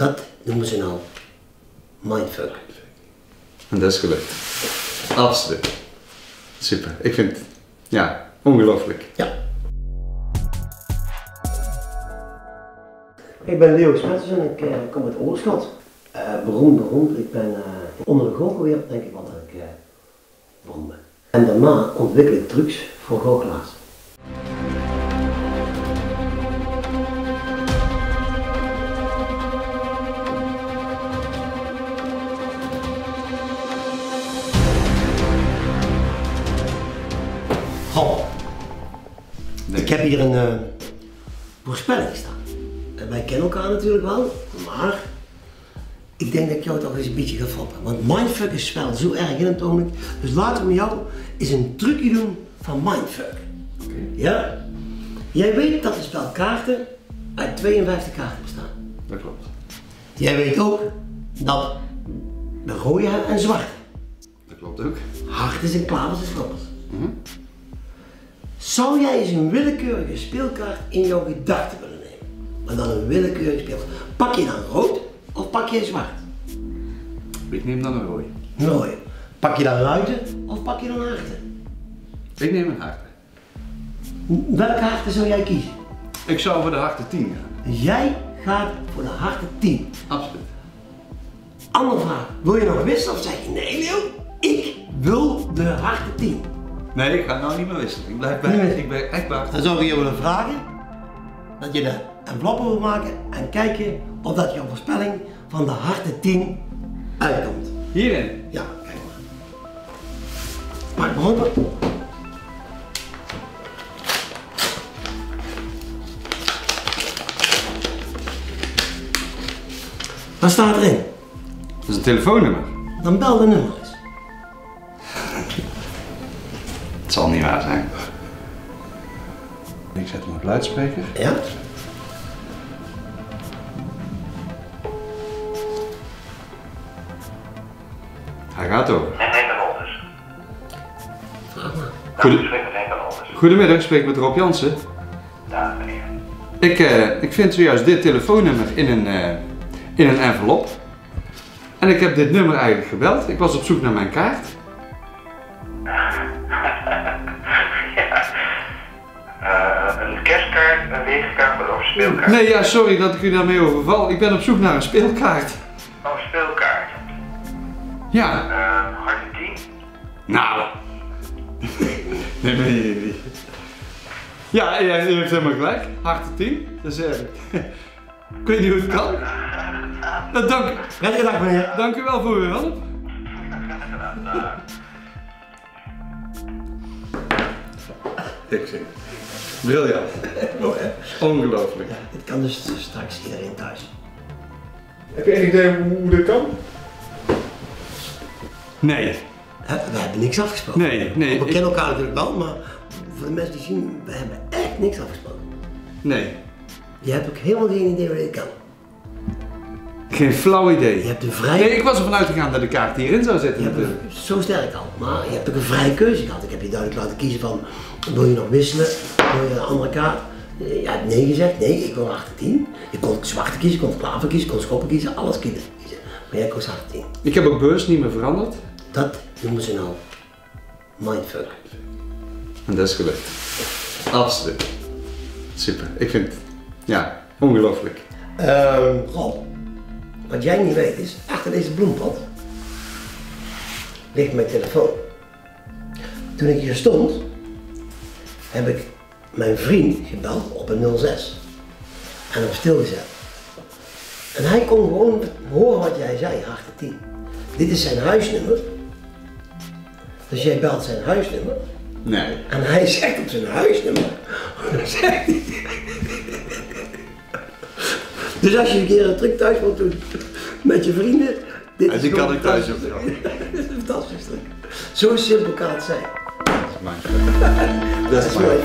Dat noemen ze nou mindfuck. En dat is gelukt. Absoluut. Super. Ik vind het, ja, ongelooflijk. Ja. Ik ben Leo Spencer en ik eh, kom uit Oorschot. Eh beroemd, beroemd. Ik ben eh, onder de goochelwereld denk ik wat ik eh beroemd ben. En daarna ontwikkel ik trucs voor goochelaars. Ik heb hier een eh, voorspelling staan. En wij kennen elkaar natuurlijk wel, maar ik denk dat ik jou toch eens een beetje ga foppen. Want mindfuck is wel zo erg in het ogenblik. Dus laten we met jou eens een trucje doen van mindfuck. Ja? Jij weet dat de spel kaarten uit 52 kaarten bestaan. Dat klopt. Jij weet ook dat de rode en zwarte, Dat klopt ook. harten en klavers en schoppers. Zou jij eens een willekeurige speelkaart in jouw gedachten willen nemen? Maar dan een willekeurige speelkaart. Pak je dan rood of pak je zwart? Ik neem dan een rooi. Mooi. Pak je dan ruiten of pak je dan harten? Ik neem een hart. Welke harten zou jij kiezen? Ik zou voor de harte 10 gaan. Jij gaat voor de harten 10. Absoluut. Andere vraag. Wil je nog wisselen of zeg je nee Leo? Ik wil de harten 10. Nee, ik ga nou niet meer wisselen. Ik blijf bij. Ik ben echt bij. Dan zou ik je willen vragen dat je de enveloppen wil maken en kijken of dat jouw voorspelling van de harten 10 uitkomt. Hierin. Ja, kijk maar. Maak maar open. Wat staat erin? Dat is een telefoonnummer. Dan bel de nummer eens. Zal niet waar zijn. Ik zet hem op luidspreker. Ja? Hij gaat over. En Henk en. Goedemiddag, ik spreek met Rob Jansen. Ja, meneer. Ik, eh, ik vind zojuist dit telefoonnummer in een, eh, in een envelop. En ik heb dit nummer eigenlijk gebeld. Ik was op zoek naar mijn kaart. Speelkaart? Nee, ja, sorry dat ik u daarmee overval. Ik ben op zoek naar een speelkaart. Oh, een speelkaart. Ja, Uh, harte 10. nou. nee, nee, nee, nee. Ja, u heeft helemaal gelijk. Harte 10. Dat is erg. ik weet niet hoe het kan. Nou, dank, Prettige dag meneer. dank u wel voor uw hulp. Zie. Briljant. Mooi hè? Ongelooflijk. Dit kan dus straks iedereen thuis. Heb je enig idee hoe dit kan? Nee. We hebben niks afgesproken. Nee, nee, We kennen elkaar natuurlijk wel, maar voor de mensen die zien, we hebben echt niks afgesproken. Nee. Je hebt ook helemaal geen idee hoe dit kan. Geen flauw idee. Je hebt een vrije... Nee, ik was ervan uitgegaan dat de kaart hierin zou zitten Je een, zo sterk al, maar je hebt ook een vrije keuze gehad. Ik heb je duidelijk laten kiezen van, wil je nog wisselen? Wil je een andere kaart? Eh, Je hebt nee gezegd, nee, ik wil 18. Je kon zwarte kiezen, je kon klaver kiezen, je kon schoppen kiezen, alles kiezen. Maar jij koos 18. Ik heb ook beurs niet meer veranderd. Dat noemen ze nou mindfuck. En dat is gelukt. Absoluut. Super. Ik vind het, ja, ongelooflijk. Ehm Rob, wat jij niet weet is, achter deze bloempot ligt mijn telefoon. Toen ik hier stond, heb ik mijn vriend gebeld op een 06 en op stil gezet. En hij kon gewoon horen wat jij zei, harte 10. Dit is zijn huisnummer. Dus jij belt zijn huisnummer. Nee. En hij zegt op zijn huisnummer. zegt hij- dus als je een keer een truc thuis wilt doen met je vrienden. Dit is die kan ik thuis. Dit is een fantastisch truc. Zo simpel kan het zijn. Dat is mijn Dat is mooi.